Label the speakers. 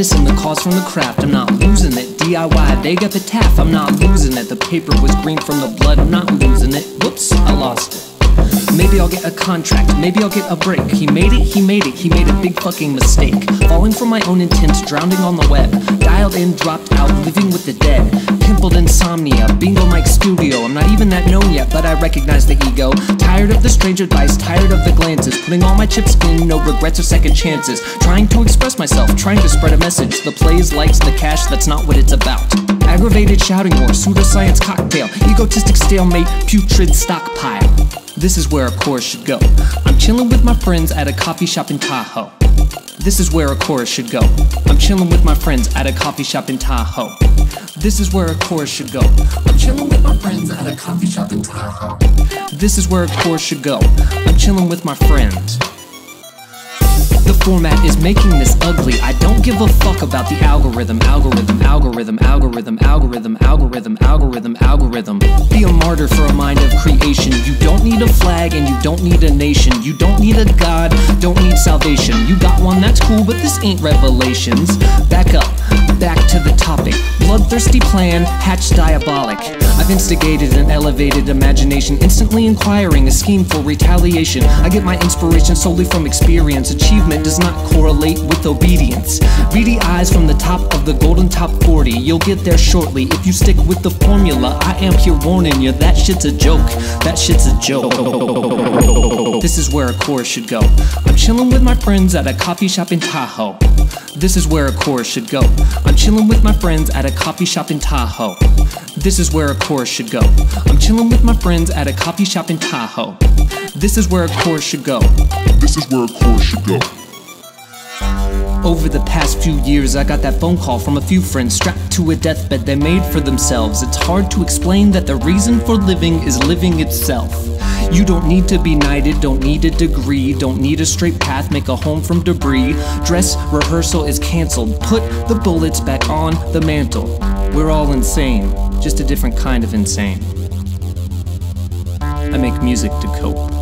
Speaker 1: medicine, the cause from the craft. I'm not losing it. DIY, they got the taff. I'm not losing it. The paper was green from the blood. I'm not losing it. Whoops, I lost it. Maybe I'll get a contract, maybe I'll get a break. He made it, he made it, he made a big fucking mistake. Falling from my own intent, drowning on the web. Dialed in, dropped out, living with the dead. Pimpled insomnia, bingo mic studio. I'm not even that known yet, but I recognize the ego. Tired of the strange advice, tired of the glances. Putting all my chips in, no regrets or second chances. Trying to express myself, trying to spread a message. The plays, likes, the cash, that's not what it's about. Aggravated shouting war, pseudoscience cocktail, egotistic stalemate, putrid stockpile. This is where a chorus should go. I'm chilling with my friends at a coffee shop in Tahoe. This is where a chorus should go. I'm chilling with my friends at a coffee shop in Tahoe. This is where a chorus should go. I'm chilling with my friends at a coffee shop in Tahoe. This is where a chorus should go. I'm chilling with my friends. The format is making this ugly. I don't give a fuck about the algorithm, algorithm, algorithm, algorithm, algorithm, algorithm, algorithm, algorithm. Be a martyr for a mind of creation. You don't need a flag and you don't need a nation. You don't need a god, don't need salvation. You got one, that's cool, but this ain't revelations. Bloodthirsty plan, hatch diabolic. I've instigated an elevated imagination, instantly inquiring a scheme for retaliation. I get my inspiration solely from experience. Achievement does not correlate with obedience. Beady eyes from the top of the golden top 40. You'll get there shortly if you stick with the formula. I am here warning you, that shit's a joke. That shit's a joke. This is where a chorus should go. I'm chilling with my friends at a coffee shop in Tahoe. This is where a chorus should go. I'm chilling with my friends at a coffee shop in Tahoe. This is where a chorus should go. I'm chilling with my friends at a coffee shop in Tahoe. This is where a chorus should go.
Speaker 2: This is where a chorus should go.
Speaker 1: Over the past few years, I got that phone call from a few friends strapped to a deathbed they made for themselves. It's hard to explain that the reason for living is living itself. You don't need to be knighted, don't need a degree, don't need a straight path, make a home from debris. Dress rehearsal is cancelled, put the bullets back on the mantle. We're all insane, just a different kind of insane. I make music to cope.